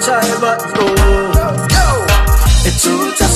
try but go. It's too tight.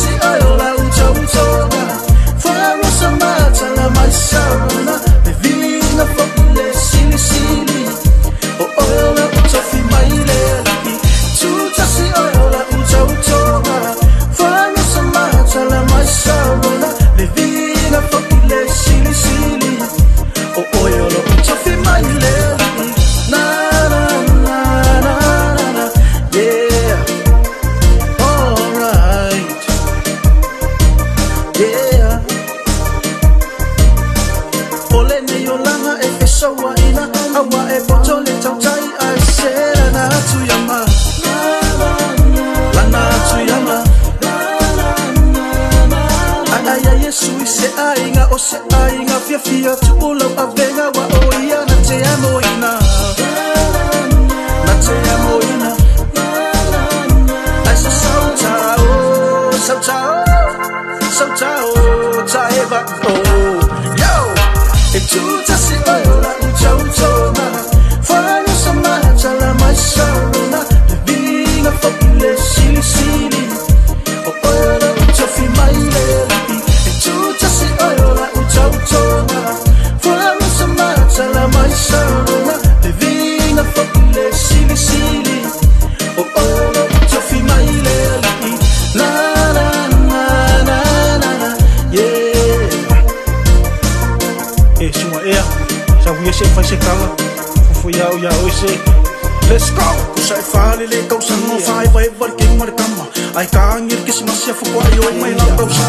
Sawa ina awa e potole tau tai ai se lana tu lana tu yama ai yesu se ai nga o se ai nga fia fia tu ulo a venga wa oia na te amo ina sa huia se fai se kala fufu iau iau e Let's go! Kusai whale le kau sa ngō whae wai wari ke ngare kama Ai ka angir ke si masia whakua i oi mai lau kau sa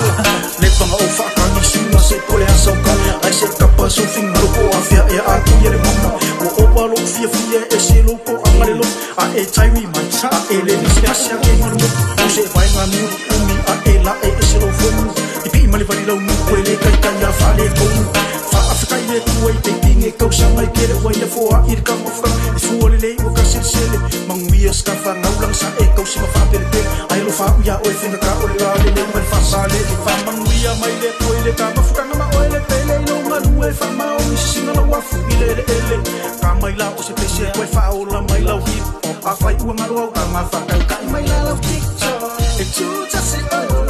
Le panga o whakangi sunga se pole a sau ka Ai se kapa so fing maro ko a whia e a ku yere mama O o walo fia fia e se lo ko angare lo A e taiwi mai a e le ni se asia ke ngare mo se wai ngā muri umi a e la e Mali wari lau mu koe le kai kai a whale kou i le te kau sa mai kere wai a foa i rika mawhaka I fua le le o ka ska wha ngau lang sa e pere Ai lo wha uia whenga ka la le wha sa le manguia mai le le ka le e singa la wafu ele Ka mai la o se la mai lau hip A whai ua au ka ma kai mai la lau E tu